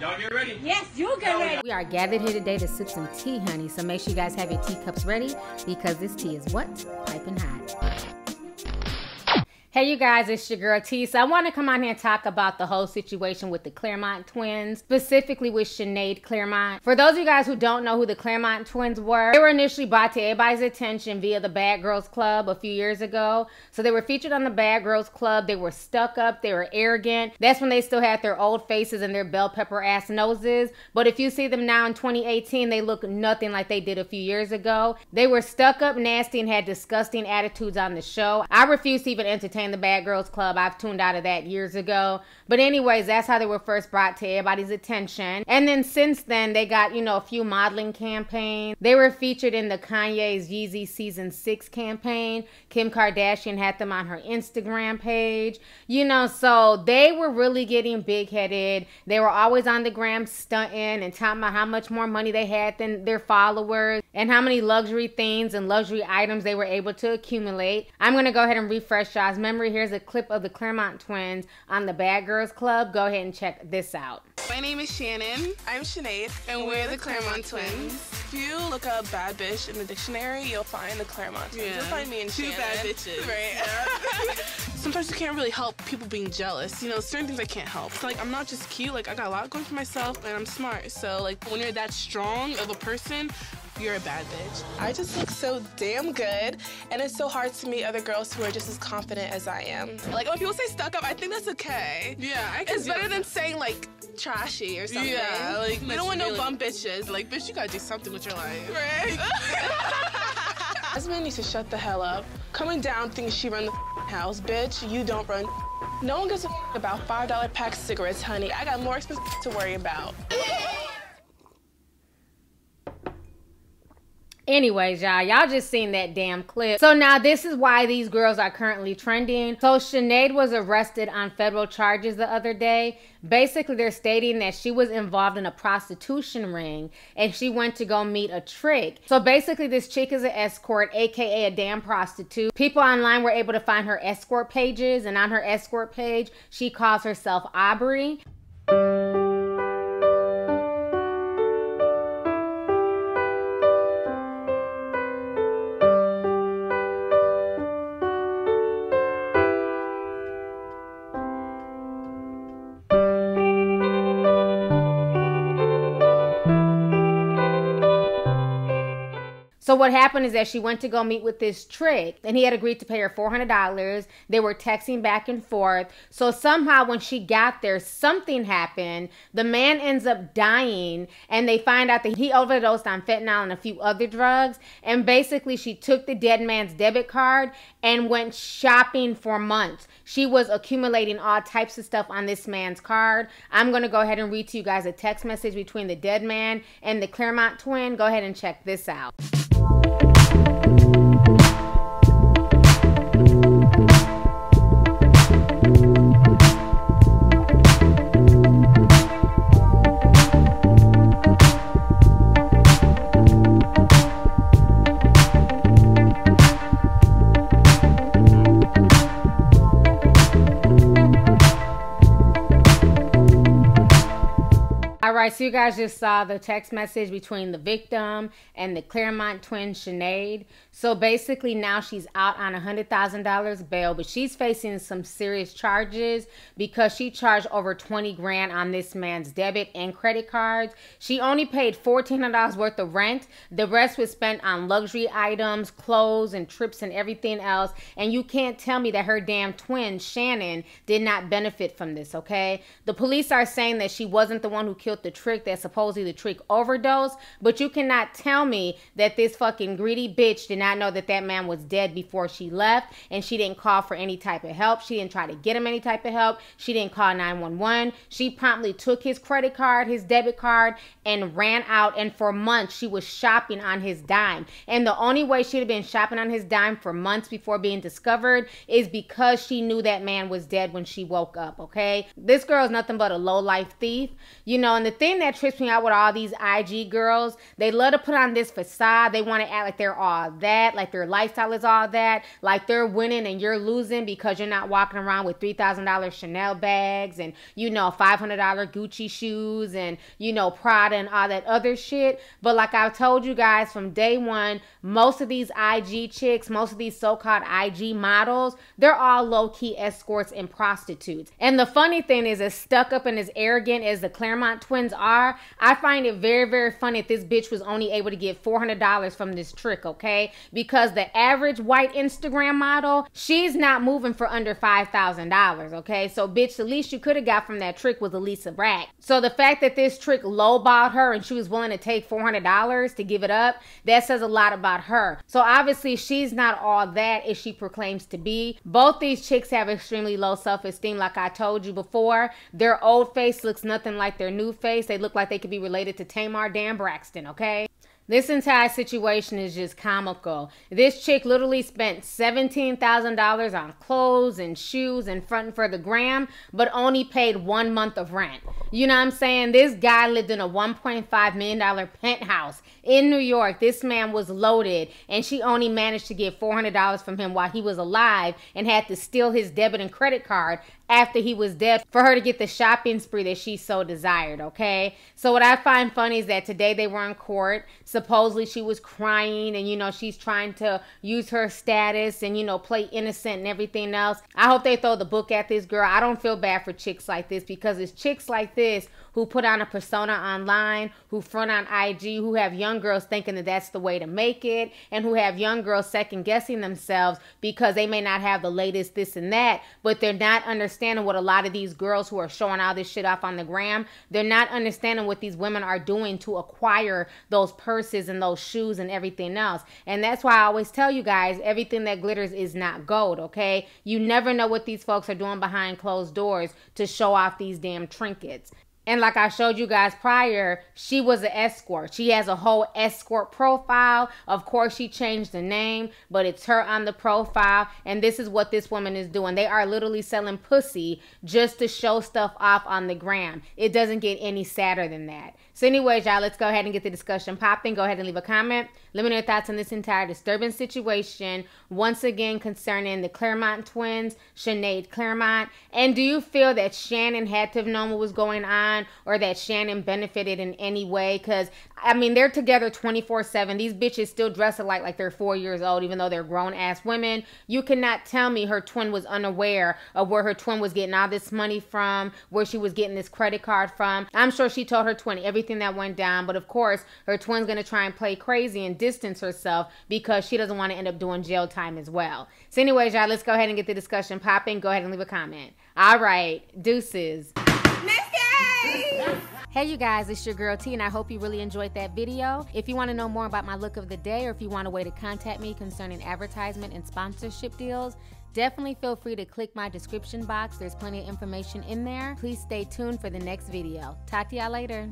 Y'all get ready? Yes, you get ready. We are gathered here today to sip some tea, honey. So make sure you guys have your teacups ready because this tea is what? Piping hot. Hey, you guys, it's your girl T. So I want to come on here and talk about the whole situation with the Clermont twins, specifically with Shannade Clermont. For those of you guys who don't know who the Clermont twins were, they were initially brought to everybody's attention via the Bad Girls Club a few years ago. So they were featured on the Bad Girls Club. They were stuck up, they were arrogant. That's when they still had their old faces and their bell pepper ass noses. But if you see them now in 2018, they look nothing like they did a few years ago. They were stuck up, nasty, and had disgusting attitudes on the show. I refuse to even entertain the Bad Girls Club. I've tuned out of that years ago. But anyways, that's how they were first brought to everybody's attention. And then since then, they got, you know, a few modeling campaigns. They were featured in the Kanye's Yeezy Season 6 campaign. Kim Kardashian had them on her Instagram page. You know, so they were really getting big headed. They were always on the gram stunting and talking about how much more money they had than their followers and how many luxury things and luxury items they were able to accumulate. I'm going to go ahead and refresh y'all's memory. Here's a clip of the Clermont twins on the Bad Girls Club. Go ahead and check this out. My name is Shannon. I'm Shannade, and we're the Clermont twins. If you look up bad bitch in the dictionary, you'll find the Clermont twins. Yeah. You'll find me and Two Shannon. bad bitches. Right. Sometimes you can't really help people being jealous. You know, certain things I can't help. So, like, I'm not just cute. Like, I got a lot going for myself, and I'm smart. So, like, when you're that strong of a person, you're a bad bitch. I just look so damn good, and it's so hard to meet other girls who are just as confident as I am. Like, when people say stuck up, I think that's okay. Yeah, I can It's better than saying, like, trashy or something. Yeah, like, let's don't want no really- bum bitches. Like, bitch, you gotta do something with your life. Right. Husband needs to shut the hell up. Coming down thinks she run the house, bitch. You don't run. No one gives a about five dollar pack cigarettes, honey. I got more expensive to worry about. Anyways, y'all, y'all just seen that damn clip. So now this is why these girls are currently trending. So Shannade was arrested on federal charges the other day. Basically, they're stating that she was involved in a prostitution ring and she went to go meet a trick. So basically, this chick is an escort, aka a damn prostitute. People online were able to find her escort pages, and on her escort page, she calls herself Aubrey. So what happened is that she went to go meet with this trick and he had agreed to pay her $400. They were texting back and forth. So somehow when she got there, something happened. The man ends up dying and they find out that he overdosed on fentanyl and a few other drugs. And basically she took the dead man's debit card and went shopping for months. She was accumulating all types of stuff on this man's card. I'm going to go ahead and read to you guys a text message between the dead man and the Clermont twin. Go ahead and check this out. Right, so you guys just saw the text message between the victim and the Clermont twin Shannade. So basically, now she's out on a hundred thousand dollars bail, but she's facing some serious charges because she charged over twenty grand on this man's debit and credit cards. She only paid fourteen hundred dollars worth of rent. The rest was spent on luxury items, clothes, and trips and everything else. And you can't tell me that her damn twin Shannon did not benefit from this. Okay, the police are saying that she wasn't the one who killed the trick that supposedly the trick overdose, but you cannot tell me that this fucking greedy bitch did not know that that man was dead before she left and she didn't call for any type of help. She didn't try to get him any type of help. She didn't call 911. She promptly took his credit card, his debit card, and ran out. And for months, she was shopping on his dime. And the only way she'd have been shopping on his dime for months before being discovered is because she knew that man was dead when she woke up, okay? This girl is nothing but a low life thief, you know, and the thing that trips me out with all these IG girls, they love to put on this facade. They want to act like they're all that, like their lifestyle is all that, like they're winning and you're losing because you're not walking around with $3,000 Chanel bags and, you know, $500 Gucci shoes and, you know, Prada and all that other shit. But like I've told you guys from day one, most of these IG chicks, most of these so called IG models, they're all low key escorts and prostitutes. And the funny thing is, as stuck up and as arrogant as the Clermont twins are, I find it very, very funny that this bitch was only able to get $400 from this trick, okay? Because the average white Instagram model, she's not moving for under $5,000, okay? So, bitch, the least you could have got from that trick was Elisa Brack. So, the fact that this trick lowballed her and she was willing to take $400 to give it up, that says a lot about her. So, obviously, she's not all that as she proclaims to be. Both these chicks have extremely low self esteem, like I told you before. Their old face looks nothing like their new face. They look like they could be related to Tamar Dan Braxton, okay? This entire situation is just comical. This chick literally spent $17,000 on clothes and shoes and fronting for the gram, but only paid one month of rent. You know what I'm saying? This guy lived in a $1.5 million penthouse in New York. This man was loaded, and she only managed to get $400 from him while he was alive and had to steal his debit and credit card after he was dead for her to get the shopping spree that she so desired, okay? So what I find funny is that today they were in court. Supposedly she was crying and you know she's trying to use her status and you know play innocent and everything else. I hope they throw the book at this girl. I don't feel bad for chicks like this because it's chicks like this who put on a persona online, who front on IG, who have young girls thinking that that's the way to make it, and who have young girls second guessing themselves because they may not have the latest this and that, but they're not understanding what a lot of these girls who are showing all this shit off on the gram, they're not understanding what these women are doing to acquire those purses and those shoes and everything else. And that's why I always tell you guys everything that glitters is not gold, okay? You never know what these folks are doing behind closed doors to show off these damn trinkets. And like I showed you guys prior, she was an escort. She has a whole escort profile. Of course, she changed the name, but it's her on the profile. And this is what this woman is doing. They are literally selling pussy just to show stuff off on the gram. It doesn't get any sadder than that. So, anyways, y'all, let's go ahead and get the discussion popping. Go ahead and leave a comment. Let me know your thoughts on this entire disturbing situation. Once again, concerning the Clermont twins, Shannade Clermont. And do you feel that Shannon had to have known what was going on or that Shannon benefited in any way? Because, I mean, they're together 24 7. These bitches still dress alike like they're four years old, even though they're grown ass women. You cannot tell me her twin was unaware of where her twin was getting all this money from, where she was getting this credit card from. I'm sure she told her twin everything that went down. But of course, her twin's going to try and play crazy and distance herself because she doesn't want to end up doing jail time as well. So, anyways, y'all, let's go ahead and get the discussion popping. Go ahead and leave a comment. All right, deuces. Hey you guys, it's your girl T and I hope you really enjoyed that video. If you want to know more about my look of the day or if you want a way to contact me concerning advertisement and sponsorship deals, definitely feel free to click my description box. There's plenty of information in there. Please stay tuned for the next video. Talk to y'all later.